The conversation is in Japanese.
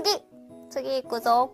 次次行くぞ。